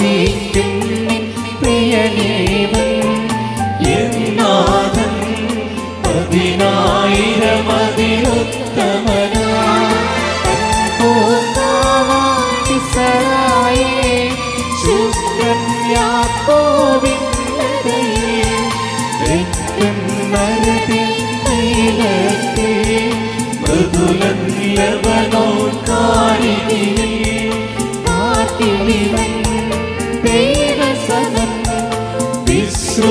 തീറ്റിൻ പ്രിയദേവൻ എന്നാഥൻ പതിനായിരമതിരുത്തമന മൃദുലവനോ കാണിനി